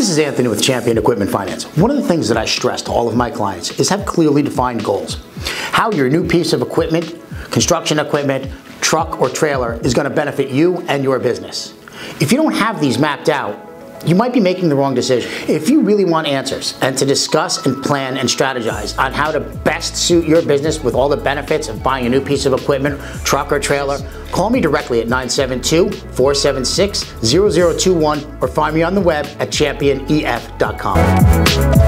Anthony with Champion Equipment Finance. One of the things that I stress to all of my clients is have clearly defined goals. How your new piece of equipment, construction equipment, truck, or trailer is going to benefit you and your business. If you don't have these mapped out, you might be making the wrong decision. If you really want answers and to discuss and plan and strategize on how to best suit your business with all the benefits of buying a new piece of equipment, truck or trailer, call me directly at 972-476-0021 or find me on the web at championef.com.